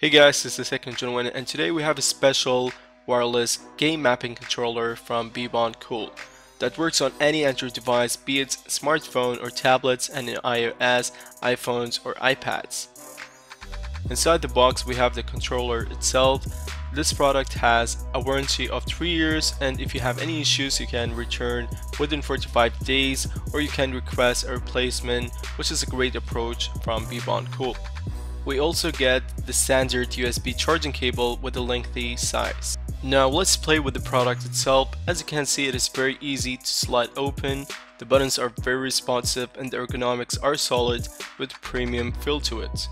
Hey guys, this is the second gentleman and today we have a special wireless game mapping controller from Beboncool that works on any Android device, be it smartphone or tablets and in iOS, iPhones or iPads. Inside the box we have the controller itself. This product has a warranty of 3 years and if you have any issues you can return within 45 days or you can request a replacement which is a great approach from Beboncool. We also get the standard USB charging cable with a lengthy size. Now let's play with the product itself. As you can see it is very easy to slide open, the buttons are very responsive and the ergonomics are solid with premium feel to it.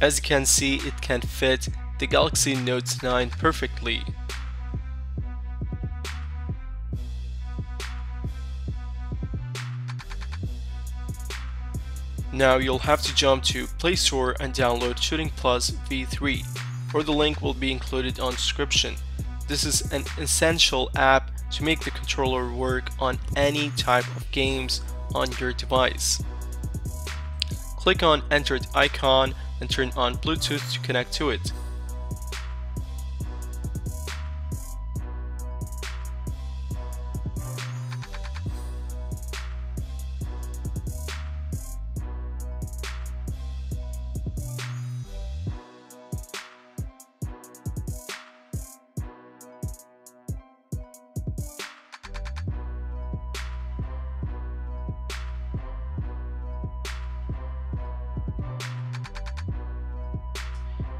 As you can see, it can fit the Galaxy Note 9 perfectly. Now you'll have to jump to Play Store and download Shooting Plus V3, or the link will be included on description. This is an essential app to make the controller work on any type of games on your device. Click on Android icon and turn on Bluetooth to connect to it.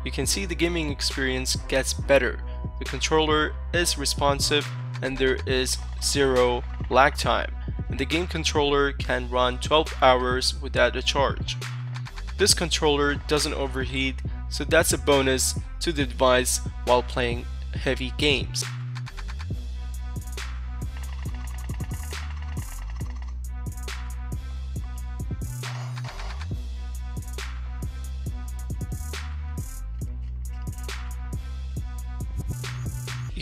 You can see the gaming experience gets better. The controller is responsive and there is zero lag time. And the game controller can run 12 hours without a charge. This controller doesn't overheat, so that's a bonus to the device while playing heavy games.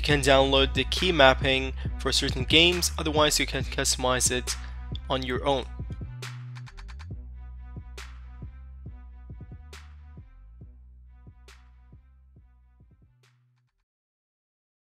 Can download the key mapping for certain games, otherwise you can customize it on your own.